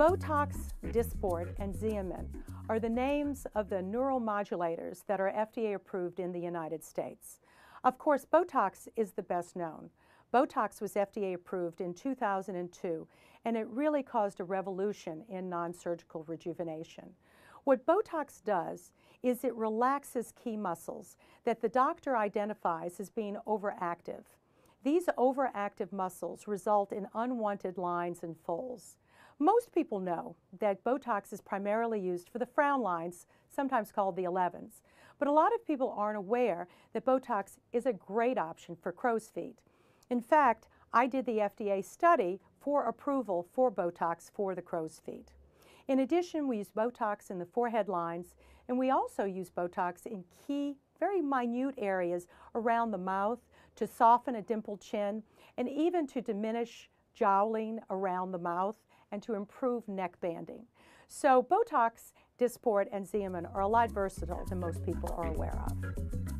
Botox, Dysport, and Xeomin are the names of the neuromodulators that are FDA approved in the United States. Of course, Botox is the best known. Botox was FDA approved in 2002, and it really caused a revolution in non-surgical rejuvenation. What Botox does is it relaxes key muscles that the doctor identifies as being overactive. These overactive muscles result in unwanted lines and folds. Most people know that Botox is primarily used for the frown lines, sometimes called the 11s. But a lot of people aren't aware that Botox is a great option for crow's feet. In fact, I did the FDA study for approval for Botox for the crow's feet. In addition, we use Botox in the forehead lines, and we also use Botox in key, very minute areas around the mouth to soften a dimpled chin and even to diminish jowling around the mouth and to improve neck banding. So Botox, Dysport, and Xeomin are a lot versatile than most people are aware of.